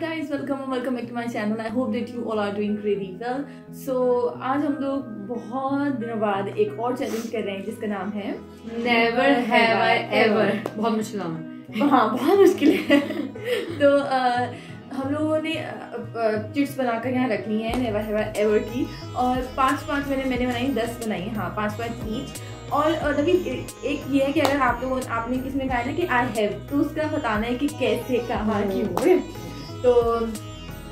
welcome and welcome back to my channel. I hope that you all are doing really well. So आज हम लोग बहुत दिनों बाद एक और चैलेंज कर रहे हैं जिसका नाम है नेवर हैव आई एवर बहुत मुश्किल नाम है बहुत मुश्किल है। तो uh, हम लोगों ने चिट्स बनाकर यहाँ रखनी है नेवर हैव आई एवर की। और पाँच पाँच मैंने मैंने बनाई दस बनाई हाँ। पाँच पाँच ईच और तभी एक ये है कि अगर आप लोगों आपने किसी में कहा ना कि आई हैव तो उसका बताना है कि कैसे कहा क्यों। तो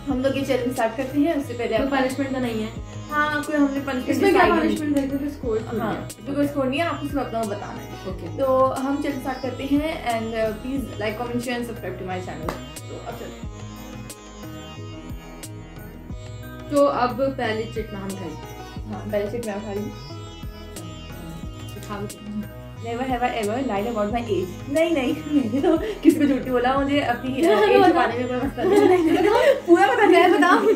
हम लोग ये चैलेंज स्टार्ट करते हैं उससे पहले कोई पनिशमेंट तो नहीं है। हाँ कोई हमने पनिशमेंट इसमें क्या पनिशमेंट देते थे स्कोर हाँ कोई स्कोर नहीं है आपको सिर्फ़ अपना बताना है। ओके तो हम चैलेंज स्टार्ट करते हैं and please like comment share and subscribe to my channel तो अब चलते तो अब पहले चिट में हम खाएँगे। हाँ पहले से मैं उठा रही हूँ खा never have I ever lied about my age नहीं नहीं मैंने तो किसी को झूठी बोला? मुझे अपनी एज छुपाने में कोई मसला नहीं पूरा बता मैं बताऊँ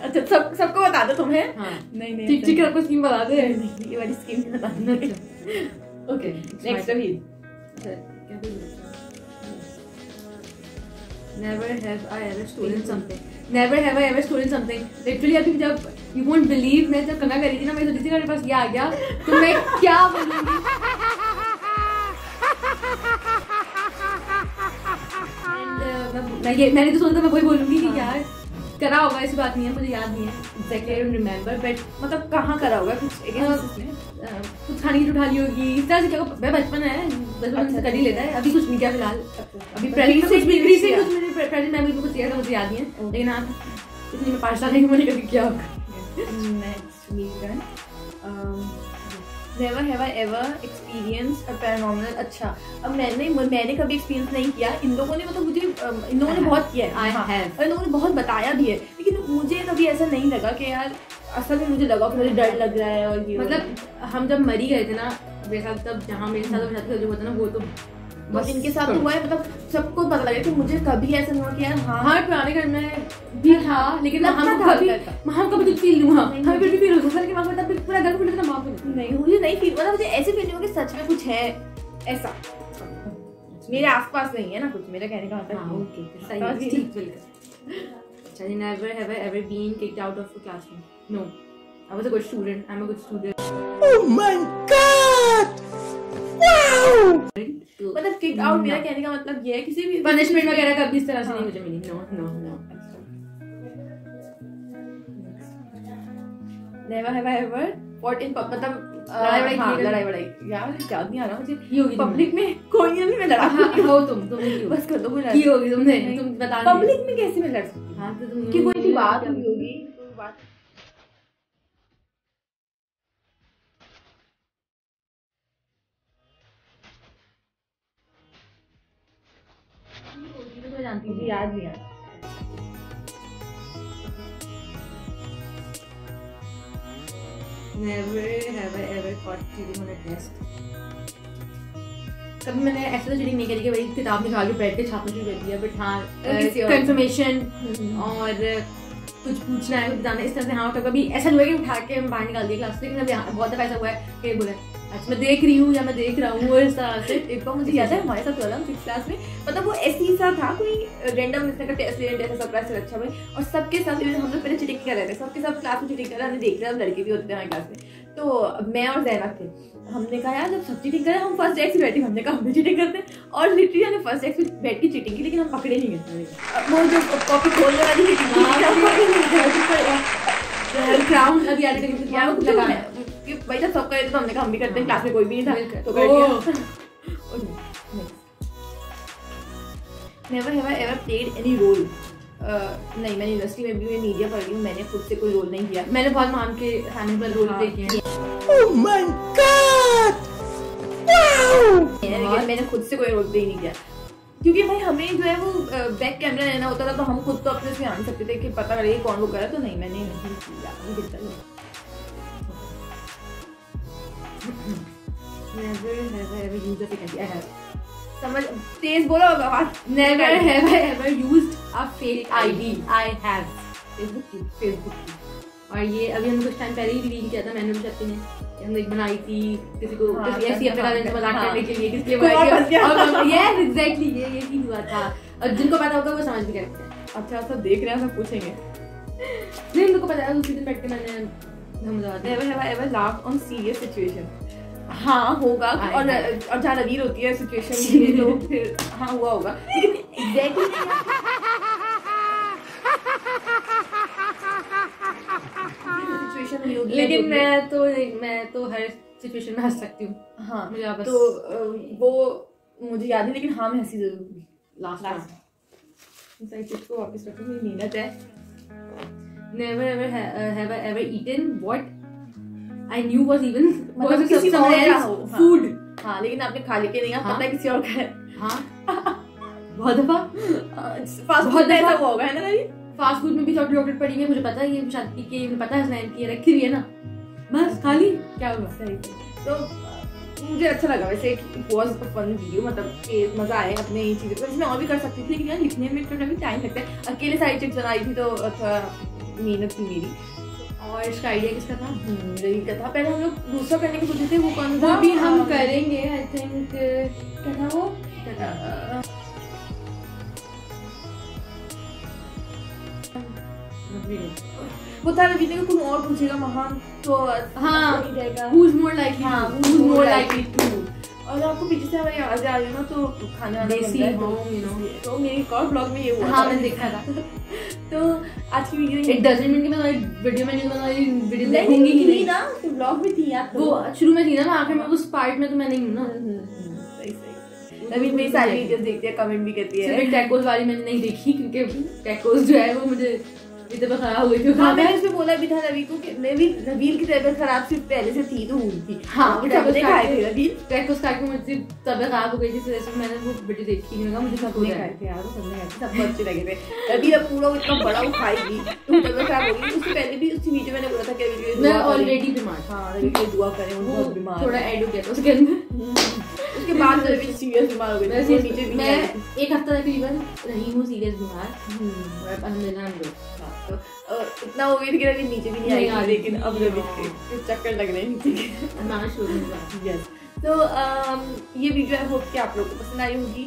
अच्छा सब सबको बता दो तुम्हें। हाँ। नहीं नहीं ठीक ठीक आपको स्कीम बता दे। ये वाली स्कीम बता ओके नेक्स्ट अभी never have I ever stolen something never have I ever stolen something literally अभी जब यू वोंट बिलीव मैं जब कंगा करी थी ना मैं सोची थी मेरे पास ये आ गया तो मैं क्या बोलूँगी? मैं- ये मैंने तो सोचा था मैं वही बोलूँगी कि यार करा होगा ऐसी बात नहीं है मुझे याद नहीं है। एग्जैक्टली आई रिमेंबर बट मतलब कहाँ करा होगा? कुछ हाँ। कुछ खाने की उठा ली होगी। इस तरह से क्या मैं बचपन है बचपन से कर ही लेता है। अभी कुछ नहीं किया फ़िलहाल। अभी प्रेजेंट में कुछ भी कुछ मैंने प्रेजेंट में कुछ किया था मुझे याद नहीं है। लेकिन हाँ इतनी मैं पाँच साल मैंने कभी किया होगा? Never have I ever experience a paranormal अच्छा अब मैंने मैंने कभी एक्सपीरियंस नहीं किया। इन लोगों ने मतलब मुझे इन लोगों ने बहुत किया है। आई हाँ, और इन लोगों ने बहुत बताया भी है। लेकिन मुझे कभी ऐसा नहीं लगा कि यार असल में मुझे लगा कि मुझे डर लग रहा है और ये मतलब हम जब मरी गए थे ना मेरे साथ तब जहाँ मेरे साथ मेरे साथ जो होता ना वो तो बस इनके साथ हुआ है मतलब सबको पता लगा कि मुझे कभी ऐसा नहीं हुआ कि यार हाँ हमारे पुराने घर में भी था लेकिन हम था, कभी हम कभी कुछ फील नहीं हुआ। हमें फिर भी फील होता था लेकिन वहाँ पे तब पूरा घर को फिर माफ़ हो नहीं। मुझे नहीं फील मतलब मुझे ऐसे फील नहीं हुआ कि सच में कुछ है ऐसा। मेरे आसपास नहीं है ना कुछ मेरा कहने का मतलब हाँ ओके सही समझ है गई? ठीक बिल्कुल अच्छा never have I ever been kicked out of a classroom no I was a good student I am a good student मतलब किक आउट मेरा कहने का मतलब ये है किसी भी पनिशमेंट वगैरह कभी इस तरह से हाँ। नहीं मुझे मिली। No no no never have I ever what in मतलब लड़ाई वड़ाई हाँ, की है? लड़ाई। वड़ाई यार याद नहीं आ रहा मुझे की पब्लिक में कोई नहीं मैं लड़ा हाँ हो तुम की होगी बस कर दो की होगी तुमने तुम बता पब्लिक में कैसे मैं लड़ सकती हूँ? हाँ तो तुम कि कोई सी बात हुई होगी कोई बात जानती दिया Never have I ever caught cheating on a test. कभी मैंने ऐसे तो चीटिंग नहीं करी कि भाई किताब निकाल के बैठ के छापना शुरू कर दिया बट हाँ कंफर्मेशन हम्म। और कुछ पूछना है कुछ है। इस तरह से हाँ तो कभी ऐसा नहीं हुआ कि उठा के हम बाहर निकाल दिया क्लास से लेकिन अभी हाँ, बहुत दफ़ा ऐसा हुआ है कि बोले अच्छा मैं देख रही हूँ या मैं देख रहा हूँ इस तरह से। एक बार मुझे याद है हमारे साथ हुआ सिक्स क्लास में। मतलब वो ऐसी सा था कोई रैंडम इसने का टेस्ट ले ऐसा सरप्राइज़ से अच्छा में और सबके साथ हम लोग पहले चीटिंग कर रहे थे सबके साथ क्लास में चीटिंग कर रहे हैं हमने देख रहे हैं लड़के भी होते हैं हमारे क्लास में। तो मैं और जैनब थे हमने कहा यार जब सब चीटिंग करें हम फ़र्स्ट डेस्क पे बैठे हमने कहा हम भी चीटिंग करते और लिटरली हमने फ़र्स्ट डेस्क पे बैठ के चीटिंग की लेकिन हम पकड़े नहीं गए। वो जो कॉपी खोलने वाली चीटिंग क्राउन लिए वो लगा लगा कि भाई जब सब करे तो हमने कहा हम भी करते हैं क्लास में कोई भी नहीं था तो कर दिया। Never have I ever played any role नहीं मैंने यूनिवर्सिटी में भी मीडिया पढ़ रही हूँ मैंने खुद से कोई रोल नहीं किया। मैंने बहुत मान के हैनिबल रोल हाँ। प्ले किए हैं मैंने- मैंने खुद से कोई रोल प्ले नहीं किया। क्योंकि भाई हमें जो है वो बैक कैमरा लेना होता था तो हम खुद तो अपने से आ नहीं सकते थे कि पता करे कौन वो करा तो नहीं मैंने नहीं किया नहीं। Never have I ever used a fake ID. I have. समझ तेज बोलो आवाज़ Never have I ever used a fake ID. I have. Facebook की Facebook की. और ये अभी हमने कुछ टाइम पहले ही रिवील किया था मैंने शक्ति ने। हमने एक बनाई थी किसी को हाँ, किसी ऐसी अपने कारण से मज़ाक हाँ। करने के लिए किसके यस एग्जैक्टली ये ये ही हुआ था। और जिनको पता होगा वो समझ भी हैं अच्छा सब देख रहे हैं सब पूछेंगे। नहीं मेरे को पता है उसी दिन बैठ के मैंने समझा दिया। Never have I ever laugh on serious situation हाँ होगा। और। और जहाँ होती है सिचुएशन तो फिर हाँ हुआ होगा। लेकिन एग्जैक्टली सिचुएशन हुई होगी लेकिन मैं तो मैं तो हर सिचुएशन में हंस सकती हूँ। हाँ मुझे आप बस तो वो मुझे याद नहीं लेकिन हाँ मैं हँसी ज़रूर हुई लास्ट लास्ट को वापस रखो मेरी मेहनत है। किसी और का हाँ। हाँ। लेकिन आपने खा लेके नहीं आप हाँ। पता है किसी और का है। हाँ। बहुत दफ़ा। बहुत फ़ूड ऐसा होगा है ना फास्ट फ़ूड में भी चॉकलेट वॉकलेट पड़ी है मुझे पता है ये शादी की मुझे पता है स्नैन की रखी हुई है ना। बस खा ली क्या हुआ? सही। तो मुझे अच्छा लगा वैसे it was a fun video मतलब कि मज़ा आया अपने ये चीज़ें वैसे मैं और भी कर सकती थी लेकिन यार लिखने में थोड़ा भी टाइम लगता है। अकेले सारी चिप्स बनाई थी तो थोड़ा मेहनत थी मेरी। और इसका आइडिया किसका था? रही का था। पहले हम लोग दूसरा करने के सोचे थे वो कौन था? भी हम करेंगे आई थिंक क्या था वो? वो था रवि ने कोई और पूछेगा महान तो हाँ। who's more likely हाँ who's more likely to? और आपको पीछे से हमारी आवाज़ आ रही है ना तो खाने वाना देसी बन रहा है, तो-. तो मेरी एक और ब्लॉग में ये हुआ हाँ मैंने देखा था। तो आज की वीडियो इट डजंट मीन कि मैं तुम्हारी वीडियो में नहीं तो तुम्हारी वीडियो देखूँगी ही नहीं ना तो ब्लॉग में थी यार वो शुरू में थी ना मैं आखिर में उस पार्ट में तो मैं नहीं हूँ ना। सही मेरी सारी वीडियोस देखती है कमेंट भी करती है। एक टैकोस वाली मैंने नहीं देखी क्योंकि टैकोस जो है वो मुझे इतना खराब हो थी। हाँ मैंने उसमें बोला भी था रवि को कि नवीन नवीन की तबीयत खराब सिर्फ़ पहले से थी तो हुई थी। हाँ, वो खाए थे रवीन टैकोस खा के मुझे तबीयत खराब हो गई थी इस मैंने वो वीडियो देखी नहीं। लगा मुझे सब खाए थे यार सबने खाए थे सबको अच्छे लगे थे। रवि अब पूरा इतना बड़ा वो खाएगी तो तबीयत खराब होगी उससे पहले भी उसी वीडियो मैंने बोला था कि के मैं ऑलरेडी बीमार था। हाँ रवि के दुआ करें वो वो बहुत बीमार थोड़ा ऐड हो गया था उसके अंदर। उसके बाद रवि सीरियस बीमार हो गई वैसे नीचे भी मैं एक हफ़्ता तकरीबन रही हूँ सीरियस बीमार अलहमदिल्ला हम लोग हाँ, तो इतना हो गई थी कि नीचे भी नहीं आई रही लेकिन अब रवि हाँ। चक्कर लग रहे हैं। नीचे के मैं शुरू में हुआ यस तो um, ये वीडियो आई होप कि आप लोगों को पसंद आई होगी।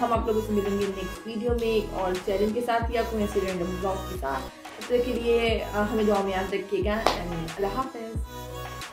हम आप लोगों से मिलेंगे नेक्स्ट वीडियो में एक और चैलेंज के साथ या कोई ऐसे रैंडम ब्लॉग के साथ। तब तक के लिए हमें दुआ में याद रखिएगा एंड अल्लाह हाफिज़।